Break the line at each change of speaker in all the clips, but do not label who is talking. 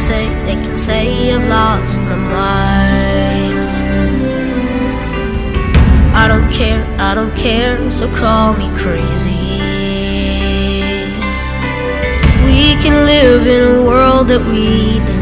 Say, they can say I've lost my mind. I don't care, I don't care, so call me crazy. We can live in a world that we design.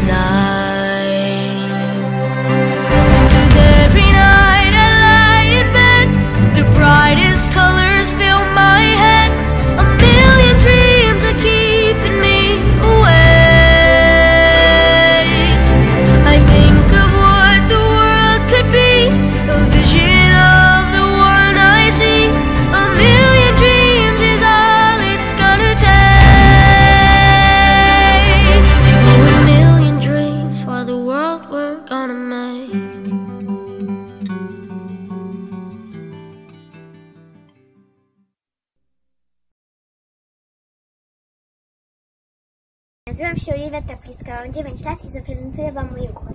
Nazywam się Oliwia Tapliska, mam 9 lat i zaprezentuję Wam mój układ.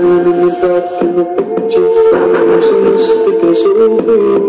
in the dark in the picture frames and the
speakers over.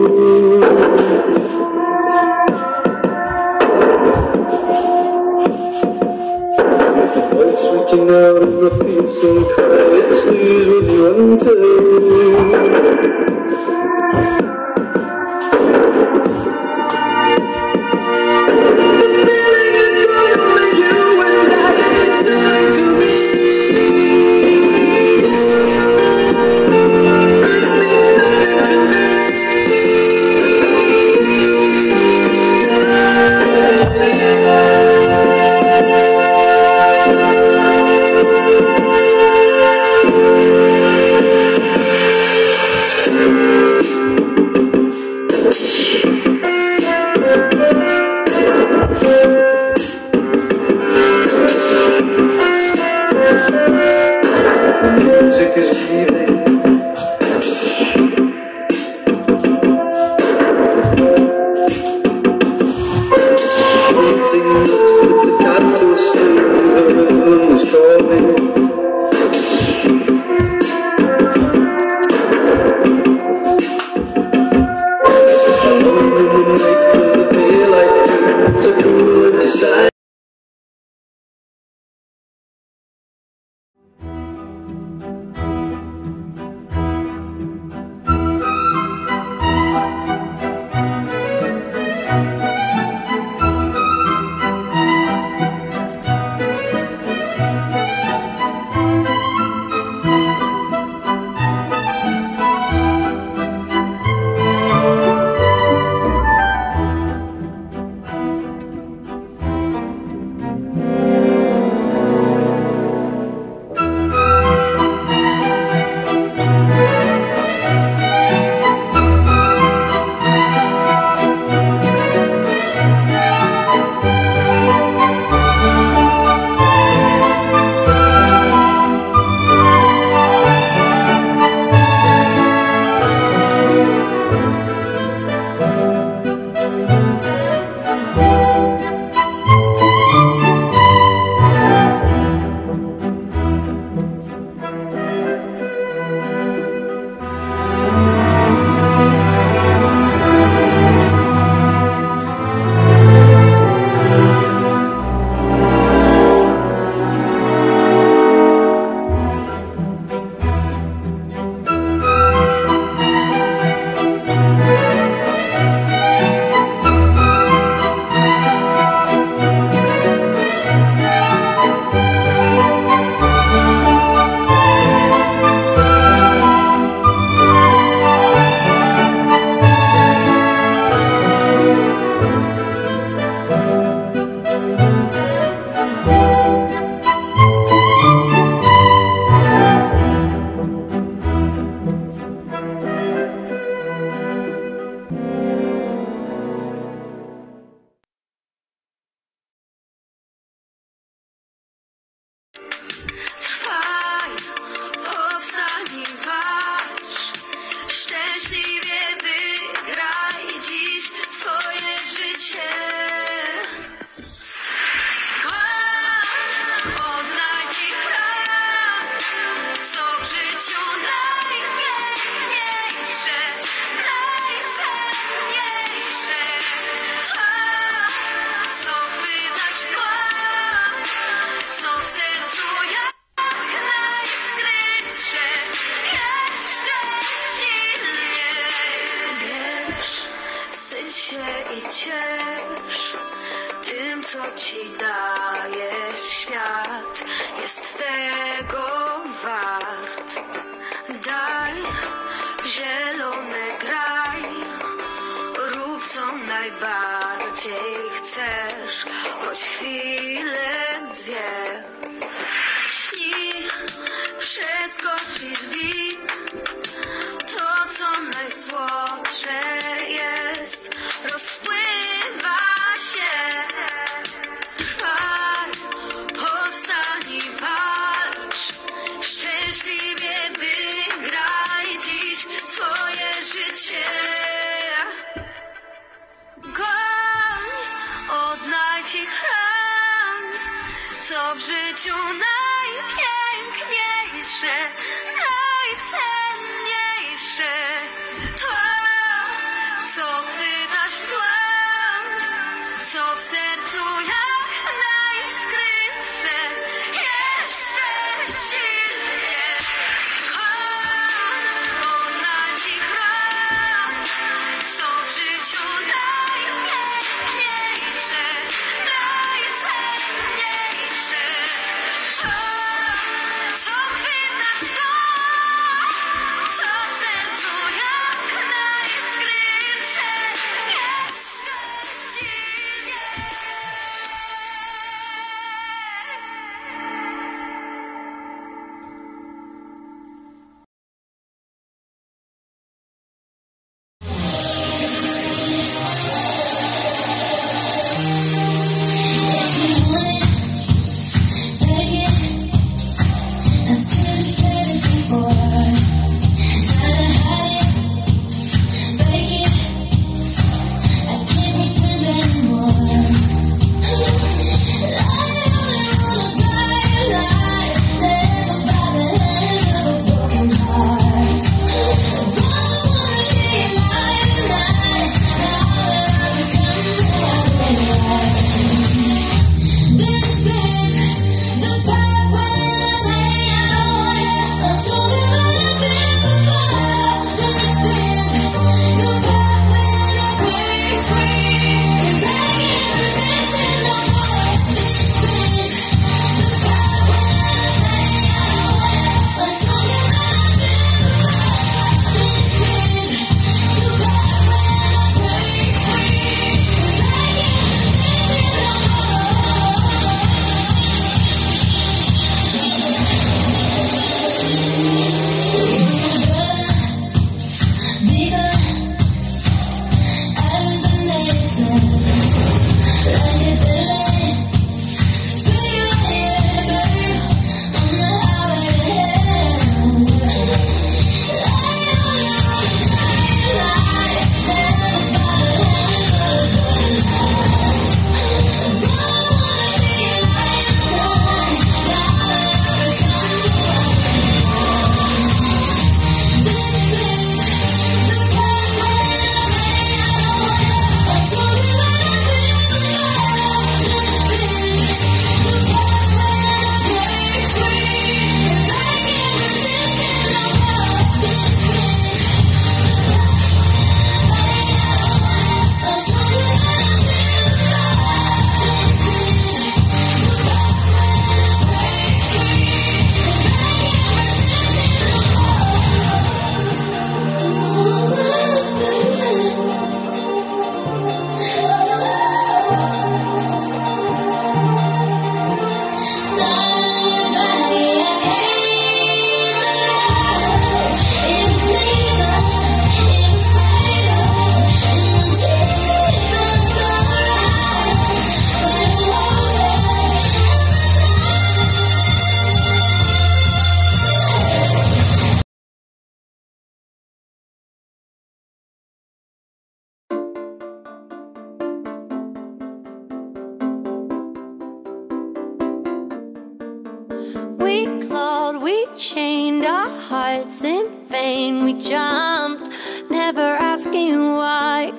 hearts in vain. We jumped, never asking why.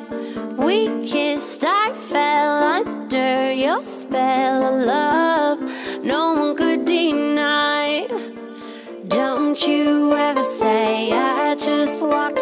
We kissed, I fell under your spell of love. No one could deny. Don't you ever say I just walked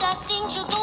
that.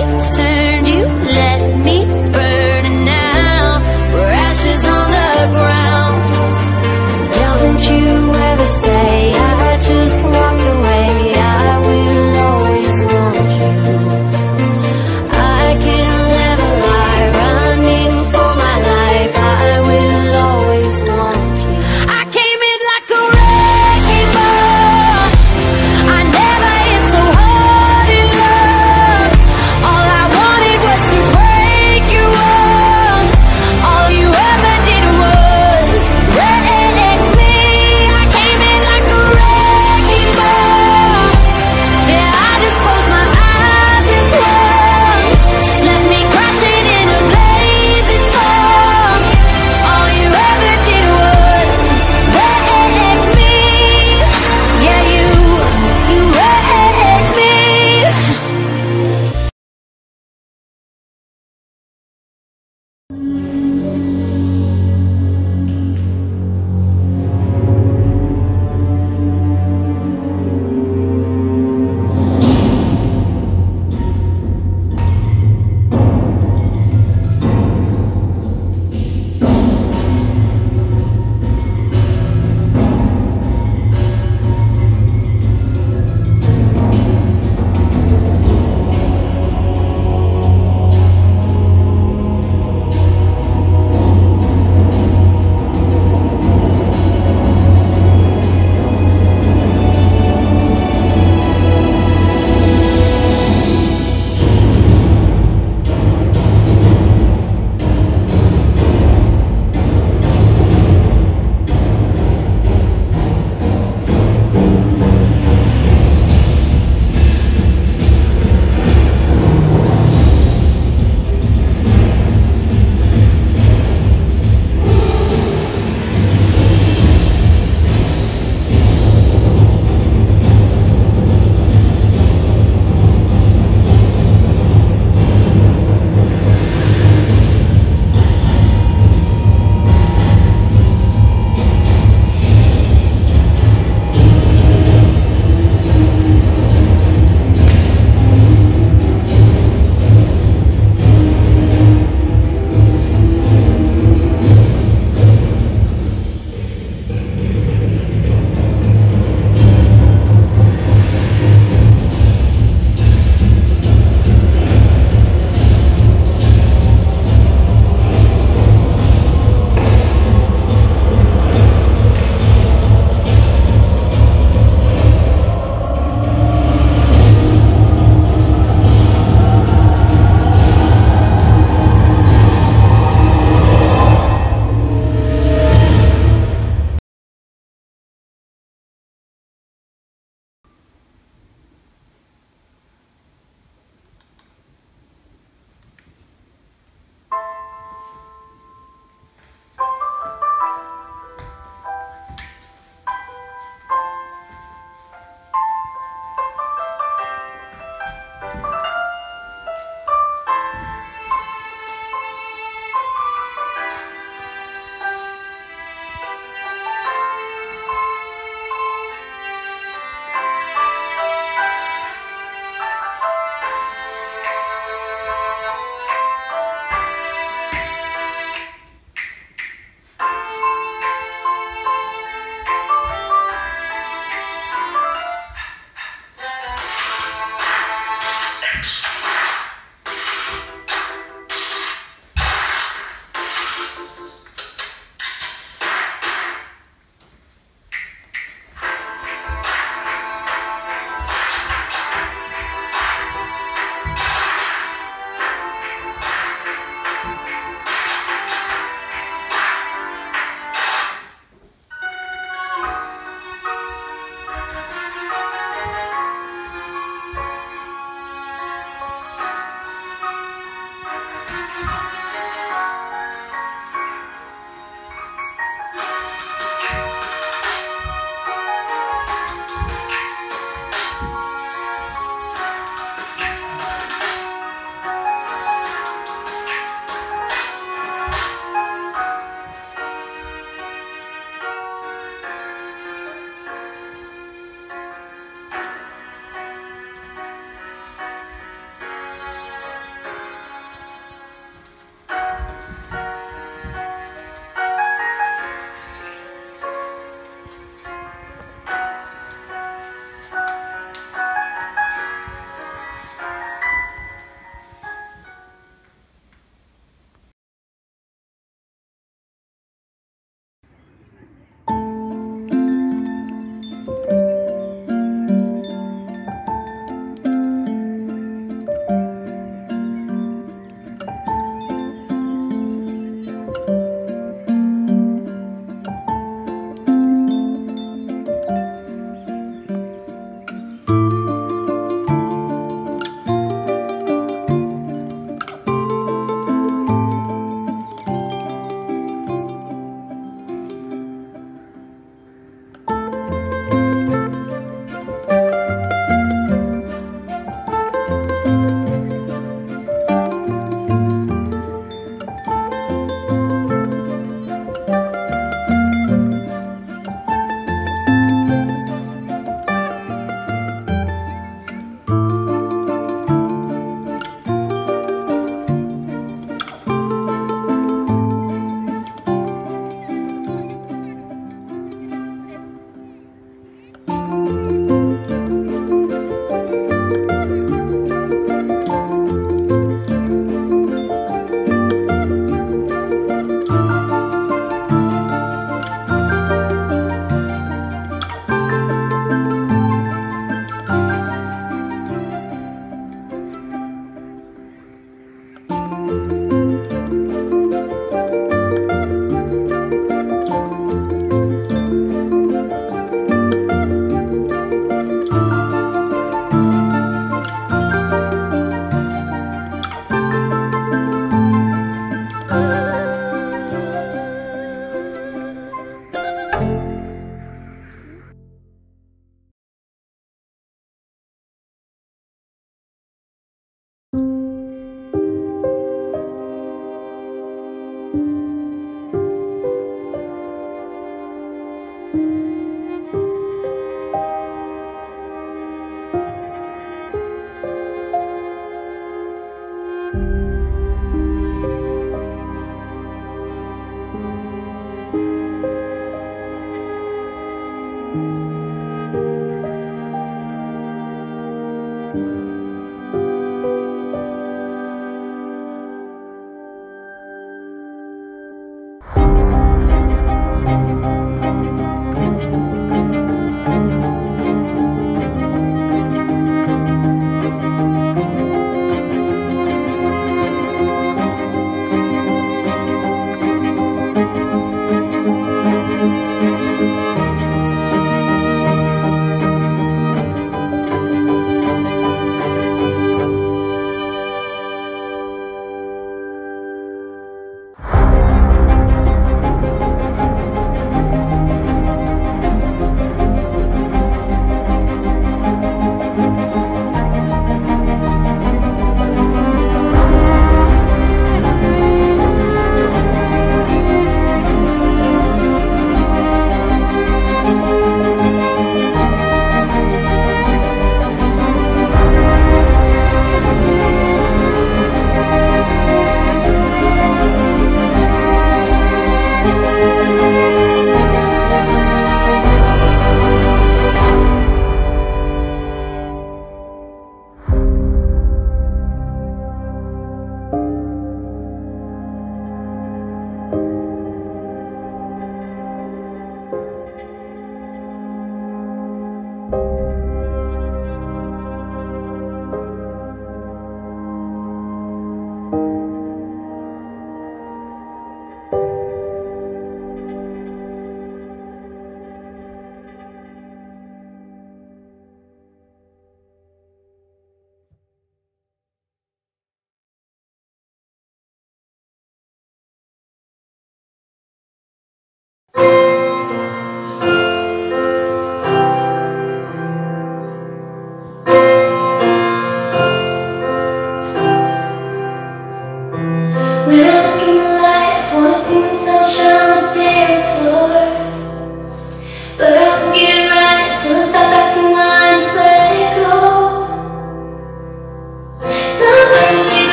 into